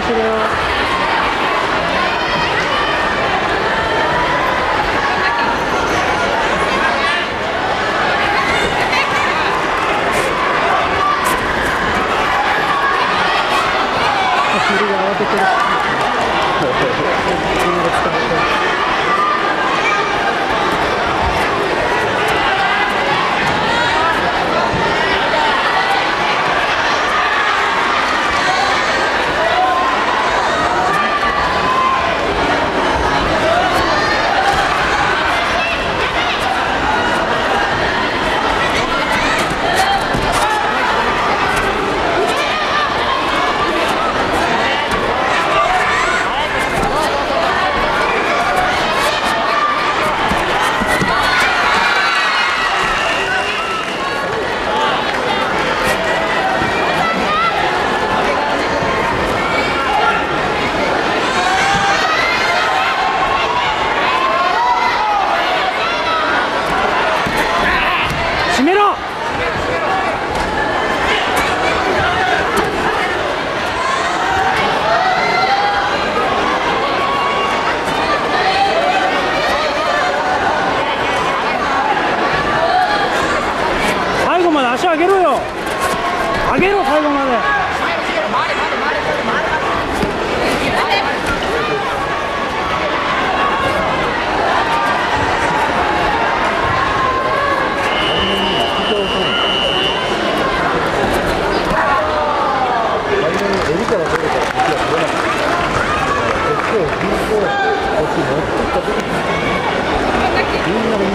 よそれは。が慌ててる。閉めろ。最後まで足上げろよ。上げろ最後まで。みんな